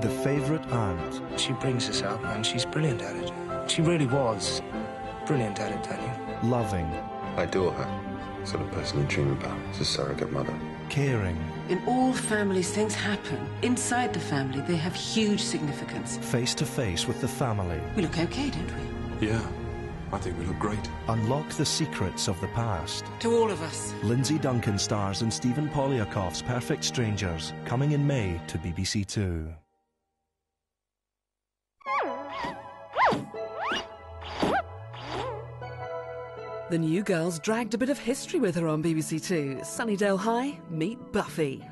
The favourite aunt. She brings us up, and she's brilliant at it. She really was brilliant at it, Daniel. Loving. I adore her. Sort of person you dream about as a surrogate mother. Caring. In all families, things happen. Inside the family, they have huge significance. Face to face with the family. We look okay, don't we? Yeah, I think we look great. Unlock the secrets of the past. To all of us. Lindsay Duncan stars in Stephen Poliakoff's Perfect Strangers, coming in May to BBC Two. The new girl's dragged a bit of history with her on BBC Two. Sunnydale High, meet Buffy.